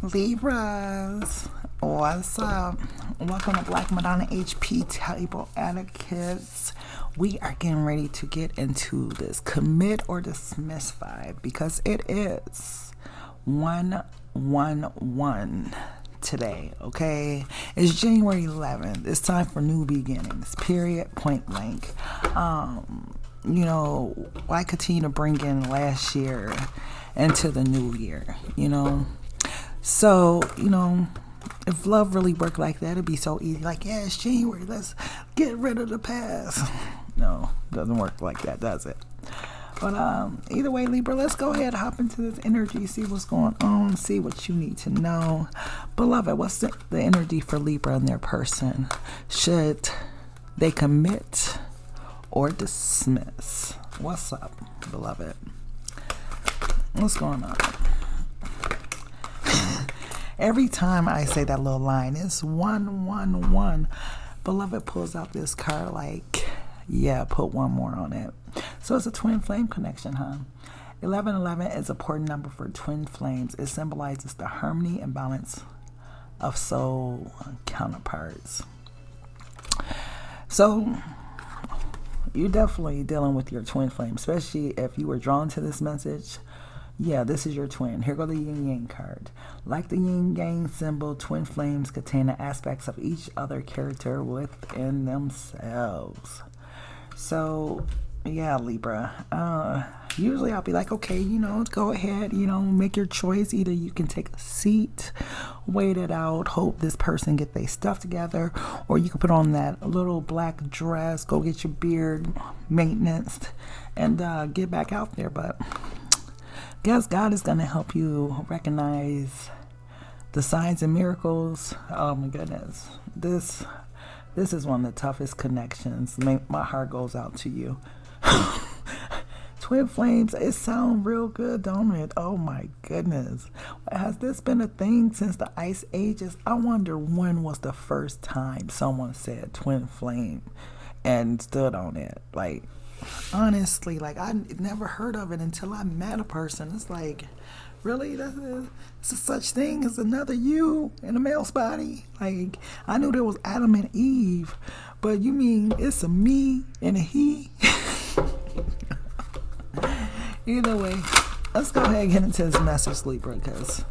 Libras, what's up? Welcome to Black Madonna HP Table Etiquettes. We are getting ready to get into this commit or dismiss vibe because it is 111 today, okay? It's January 11th. It's time for new beginnings, period, point blank. Um, you know, why continue to bring in last year into the new year, you know? So, you know, if love really worked like that, it'd be so easy. Like, yeah, it's January. Let's get rid of the past. No, doesn't work like that, does it? But um, either way, Libra, let's go ahead, hop into this energy, see what's going on, see what you need to know. Beloved, what's the, the energy for Libra and their person? Should they commit or dismiss? What's up, beloved? What's going on? Every time I say that little line, it's one, one, one. Beloved pulls out this card like, yeah, put one more on it. So it's a twin flame connection, huh? 1111 is a important number for twin flames. It symbolizes the harmony and balance of soul counterparts. So you're definitely dealing with your twin flame, especially if you were drawn to this message yeah, this is your twin. Here go the yin yang card. Like the yin yang symbol, twin flames contain the aspects of each other character within themselves. So, yeah, Libra. Uh, usually I'll be like, okay, you know, go ahead, you know, make your choice. Either you can take a seat, wait it out, hope this person get their stuff together, or you can put on that little black dress, go get your beard maintenance, and uh, get back out there. But guess God is going to help you recognize the signs and miracles. Oh my goodness. This this is one of the toughest connections. My heart goes out to you. Twin flames, it sounds real good, don't it? Oh my goodness. Has this been a thing since the ice ages? I wonder when was the first time someone said twin flame and stood on it. Like honestly like i never heard of it until i met a person. It's like really? That's a, a such thing as another you in a male's body? Like i knew there was adam and eve but you mean it's a me and a he? Either way let's go ahead and get into this message libra because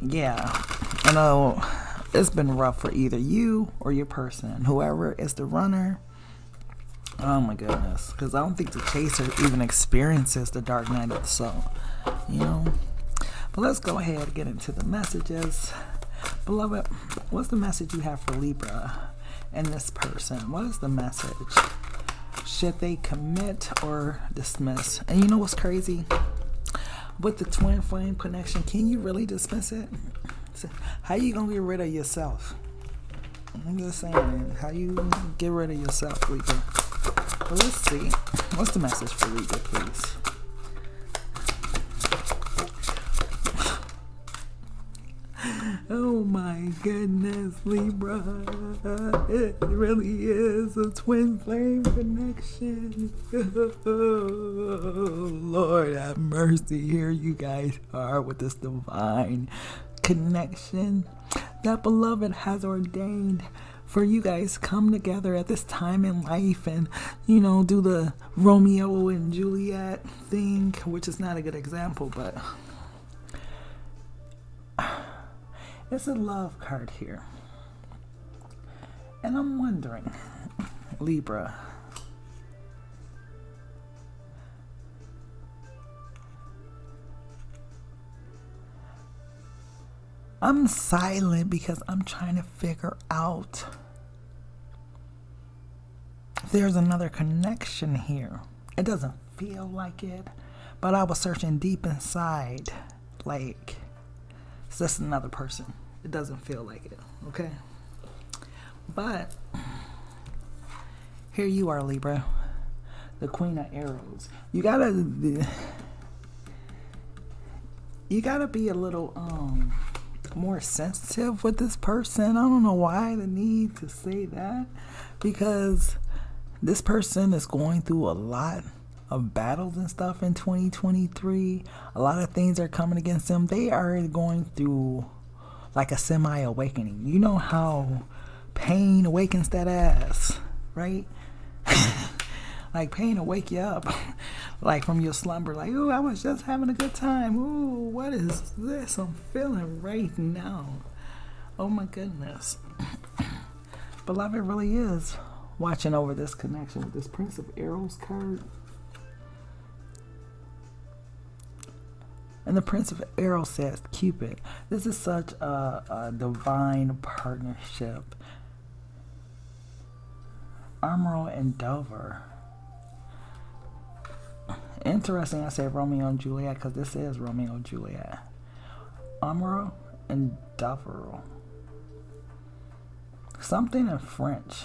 yeah i know it's been rough for either you or your person whoever is the runner Oh my goodness. Because I don't think the chaser even experiences the dark night of the soul. You know? But let's go ahead and get into the messages. Beloved, what's the message you have for Libra and this person? What is the message? Should they commit or dismiss? And you know what's crazy? With the twin flame connection, can you really dismiss it? How you gonna get rid of yourself? I'm just saying, how you get rid of yourself, Libra? Let's see. What's the message for Libra, please? Oh my goodness, Libra. It really is a twin flame connection. Lord have mercy. Here you guys are with this divine connection that beloved has ordained for you guys come together at this time in life and you know do the Romeo and Juliet thing, which is not a good example, but it's a love card here. And I'm wondering, Libra, I'm silent because I'm trying to figure out if there's another connection here. It doesn't feel like it, but I was searching deep inside. Like, it's just another person. It doesn't feel like it, okay? But here you are, Libra, the Queen of Arrows. You gotta, you gotta be a little, um, more sensitive with this person. I don't know why the need to say that because this person is going through a lot of battles and stuff in 2023. A lot of things are coming against them. They are going through like a semi awakening. You know how pain awakens that ass, right? like pain will wake you up, like from your slumber. Like, ooh, I was just having a good time. Ooh, what is this I'm feeling right now? Oh my goodness. Beloved really is watching over this connection with this Prince of Arrows card. And the Prince of Arrows says, Cupid, this is such a, a divine partnership. Amaro and Dover. Interesting, I said Romeo and Juliet because this is Romeo and Juliet. Amaro and Dover. Something in French.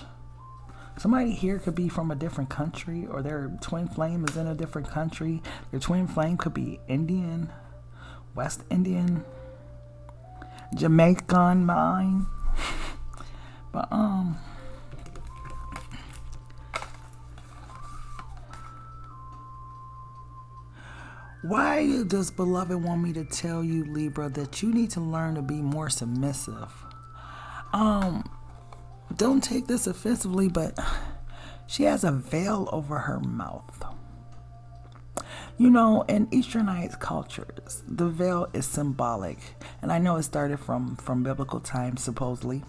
Somebody here could be from a different country, or their twin flame is in a different country. Their twin flame could be Indian, West Indian, Jamaican mine. but um Why does beloved want me to tell you, Libra, that you need to learn to be more submissive? Um, don't take this offensively, but she has a veil over her mouth. You know, in Easternized cultures, the veil is symbolic, and I know it started from from biblical times, supposedly.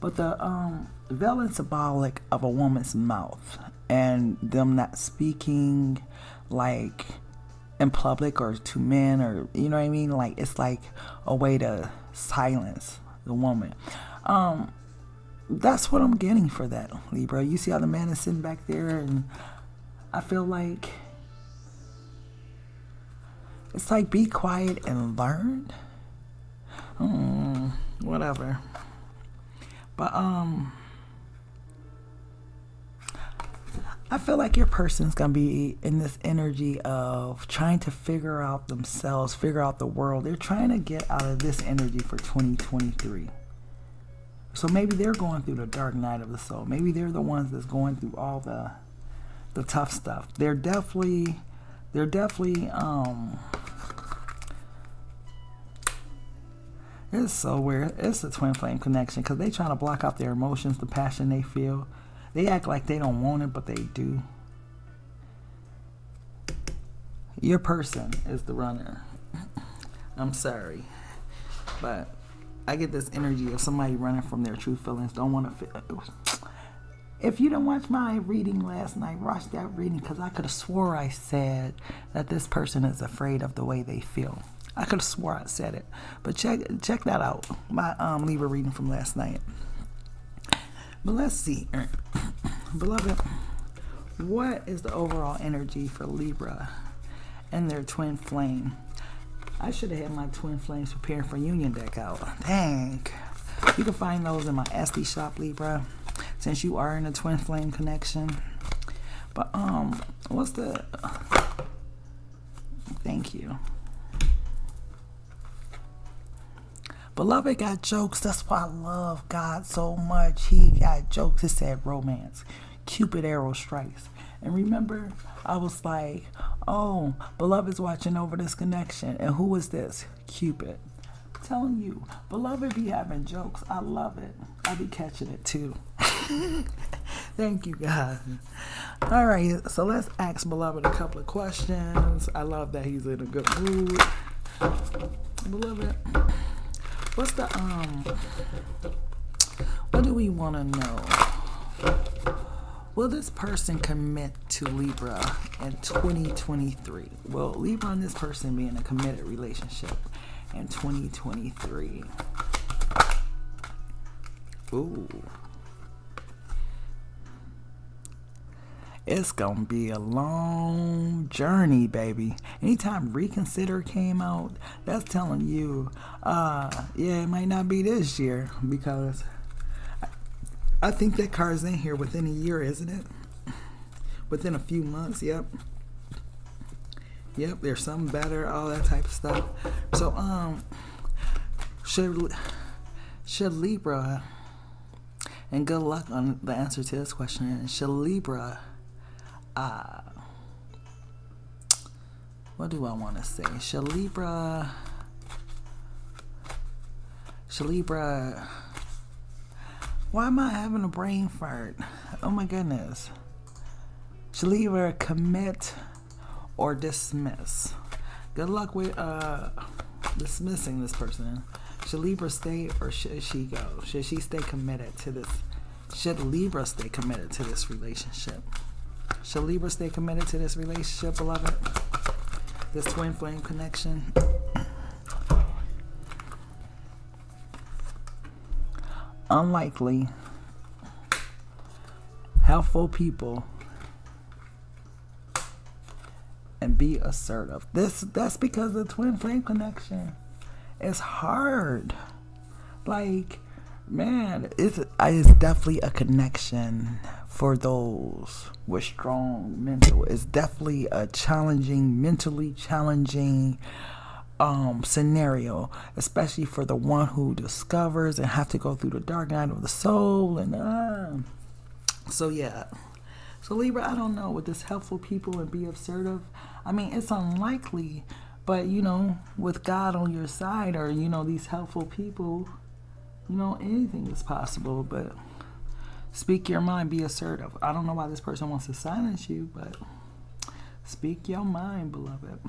But the um, veil is symbolic of a woman's mouth and them not speaking like in public or to men or you know what I mean? Like it's like a way to silence the woman. Um that's what I'm getting for that, Libra. You see how the man is sitting back there and I feel like it's like be quiet and learn. Hmm, whatever. But um I feel like your person's gonna be in this energy of trying to figure out themselves, figure out the world. They're trying to get out of this energy for 2023. So maybe they're going through the dark night of the soul. Maybe they're the ones that's going through all the the tough stuff. They're definitely they're definitely um it's so weird. It's a twin flame connection because they trying to block out their emotions, the passion they feel they act like they don't want it, but they do. Your person is the runner. I'm sorry. But I get this energy of somebody running from their true feelings, don't want to feel. If you didn't watch my reading last night, watch that reading because I could have swore I said that this person is afraid of the way they feel. I could have swore I said it, but check check that out. My um Libra reading from last night. But let's see. Beloved, what is the overall energy for Libra and their twin flame? I should have had my twin flames prepared for union deck out. Dang. You can find those in my Etsy shop, Libra, since you are in a twin flame connection. But um, what's the? Thank you. Beloved got jokes. That's why I love God so much. He got jokes. It said romance. Cupid arrow strikes. And remember, I was like, oh, Beloved's watching over this connection. And who is this? Cupid. I'm telling you, Beloved be having jokes. I love it. I be catching it too. Thank you, God. All right, so let's ask Beloved a couple of questions. I love that he's in a good mood. Beloved. What's the um? What do we want to know? Will this person commit to Libra in 2023? Will Libra and this person be in a committed relationship in 2023? Ooh. It's gonna be a long journey, baby. Anytime Reconsider came out, that's telling you, uh, yeah, it might not be this year because I, I think that car's in here within a year, isn't it? Within a few months, yep. Yep, there's something better, all that type of stuff. So, um, should should Libra, and good luck on the answer to this question. Should Libra uh, what do I want to say? Should Libra Shalibra. Why am I having a brain fart? Oh my goodness. Shalibra, commit or dismiss. Good luck with uh, dismissing this person. Should Libra stay or should she go? Should she stay committed to this? Should Libra stay committed to this relationship? Libra stay committed to this relationship, beloved? This twin flame connection? Unlikely, helpful people and be assertive. This that's because the twin flame connection is hard. Like, man, it's it's definitely a connection for those with strong mental. It's definitely a challenging, mentally challenging um scenario, especially for the one who discovers and have to go through the dark night of the soul and uh, so yeah. So Libra, I don't know with this helpful people and be assertive. I mean, it's unlikely, but you know, with God on your side or you know these helpful people, you know, anything is possible, but speak your mind, be assertive. I don't know why this person wants to silence you, but speak your mind, beloved.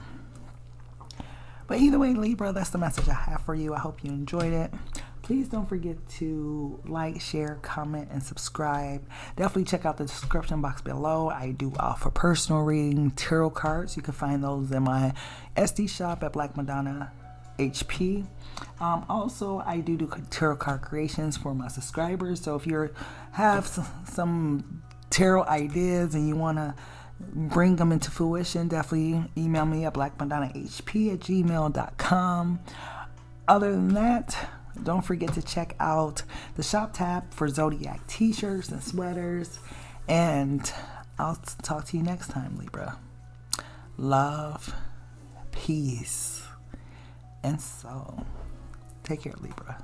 But either way, Libra, that's the message I have for you. I hope you enjoyed it. Please don't forget to like, share, comment, and subscribe. Definitely check out the description box below. I do offer personal reading tarot cards. You can find those in my Etsy shop at Black Madonna HP. Um, also, I do do tarot card creations for my subscribers. So if you have some tarot ideas and you want to bring them into fruition, definitely email me at blackmadonnahp at gmail.com. Other than that, don't forget to check out the shop tab for Zodiac t shirts and sweaters. And I'll talk to you next time, Libra. Love, peace, and so. Take care, Libra.